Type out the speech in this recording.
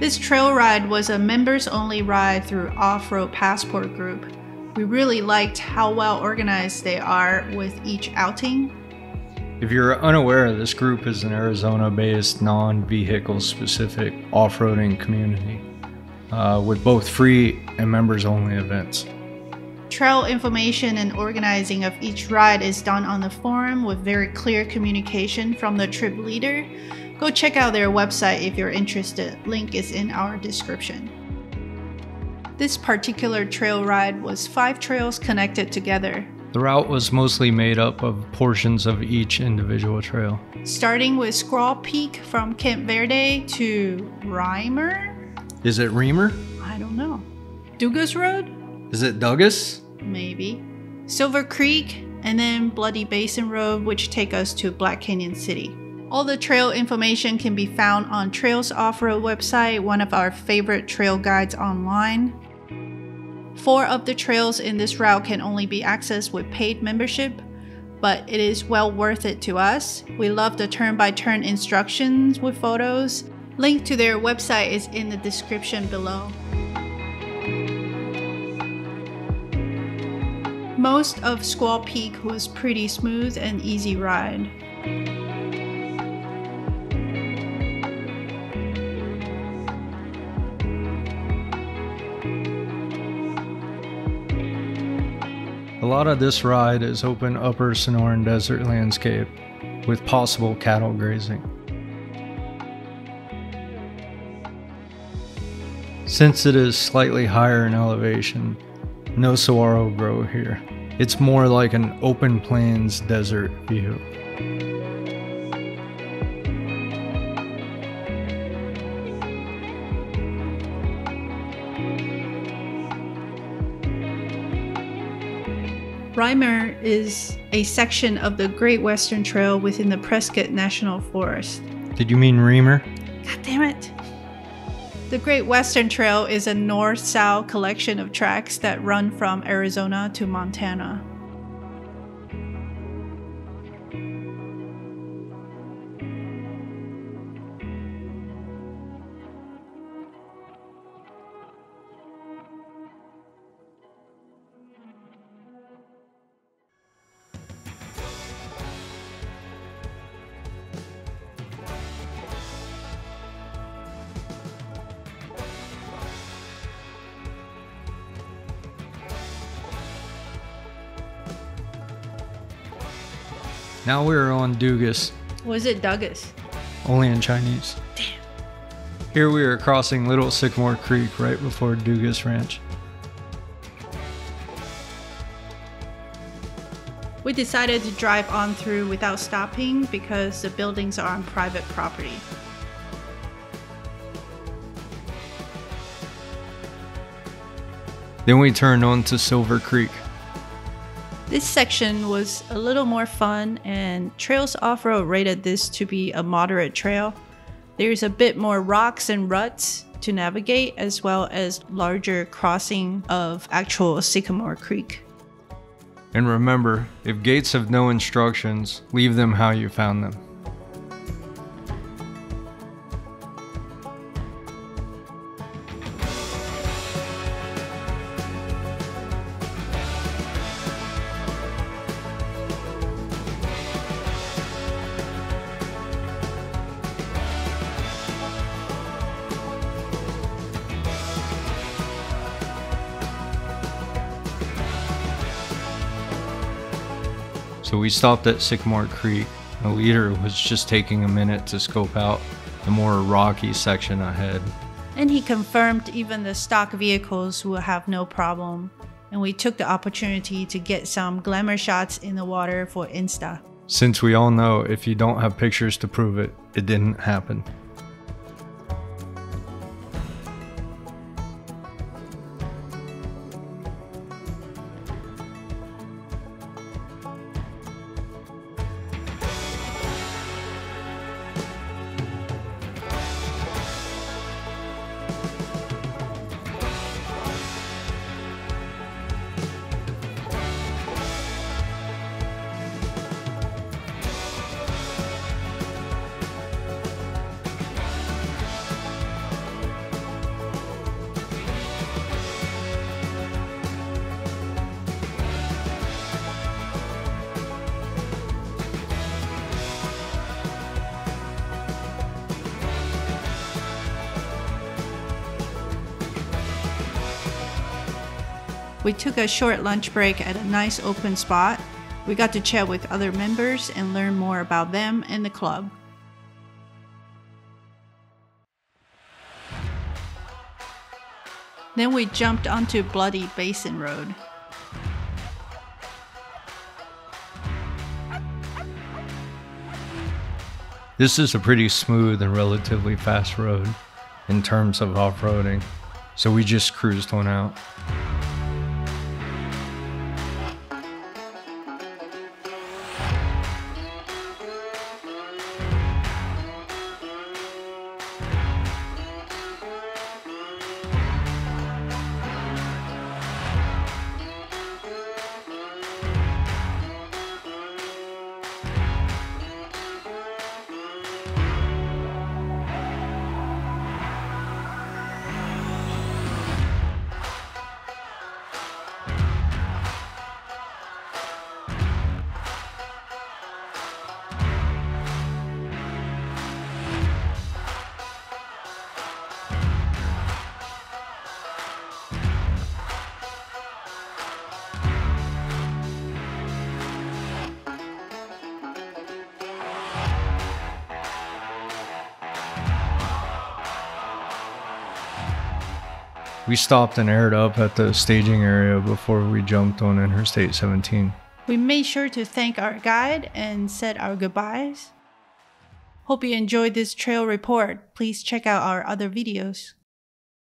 This trail ride was a members only ride through Off Road Passport Group. We really liked how well organized they are with each outing. If you're unaware, this group is an Arizona based, non vehicle specific off roading community uh, with both free and members only events. Trail information and organizing of each ride is done on the forum with very clear communication from the trip leader. Go check out their website if you're interested. Link is in our description. This particular trail ride was five trails connected together. The route was mostly made up of portions of each individual trail. Starting with Squaw Peak from Camp Verde to Reimer? Is it Reimer? I don't know. Dugas Road? Is it Douglas? Maybe. Silver Creek, and then Bloody Basin Road, which take us to Black Canyon City. All the trail information can be found on Trails Off Road website, one of our favorite trail guides online. Four of the trails in this route can only be accessed with paid membership, but it is well worth it to us. We love the turn by turn instructions with photos. Link to their website is in the description below. Most of Squaw Peak was pretty smooth and easy ride. Lot of this ride is open upper Sonoran Desert landscape with possible cattle grazing. Since it is slightly higher in elevation, no saguaro grow here. It's more like an open plains desert view. Reimer is a section of the Great Western Trail within the Prescott National Forest. Did you mean Reimer? God damn it. The Great Western Trail is a north south collection of tracks that run from Arizona to Montana. Now we're on Dugas, Was it Douglas? only in Chinese. Damn. Here we are crossing Little Sycamore Creek right before Dugas Ranch. We decided to drive on through without stopping because the buildings are on private property. Then we turned on to Silver Creek. This section was a little more fun, and Trails Off Road rated this to be a moderate trail. There's a bit more rocks and ruts to navigate, as well as larger crossing of actual Sycamore Creek. And remember, if gates have no instructions, leave them how you found them. So we stopped at Sycamore Creek. The leader was just taking a minute to scope out the more rocky section ahead. And he confirmed even the stock vehicles will have no problem. And we took the opportunity to get some glamour shots in the water for Insta. Since we all know if you don't have pictures to prove it, it didn't happen. We took a short lunch break at a nice open spot. We got to chat with other members and learn more about them and the club. Then we jumped onto Bloody Basin Road. This is a pretty smooth and relatively fast road in terms of off roading, so we just cruised one out. We stopped and aired up at the staging area before we jumped on Interstate 17. We made sure to thank our guide and said our goodbyes. Hope you enjoyed this trail report. Please check out our other videos.